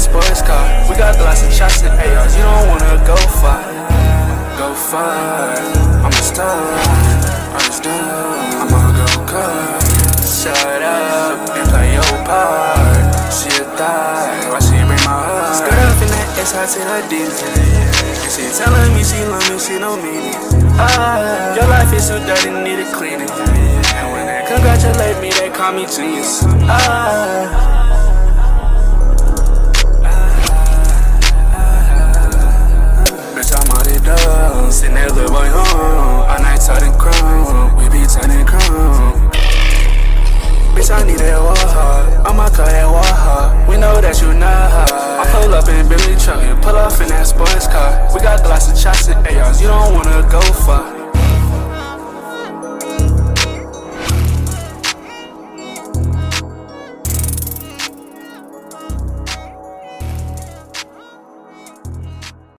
sports car. We got glass and shots and ARs. You don't wanna go far. Go far. I'm a star. I'm a star. I'm a go kart. Shut up and play your part. She a thot, Why she bring my heart? Skirt up in that S. She telling me she love me, she don't mean it. Ah, your life is so dirty, need a cleaning. And when they congratulate me, they call me genius. Ah. Sitting that little boy oh, oh. on. All night turning crown. Oh. We be turning crown. Bitch, I need that war. I'ma call that war. We know that you not hard. I pull up in Billy truck. You pull off in that sports car. We got glass of shots and ARs. You don't wanna go far.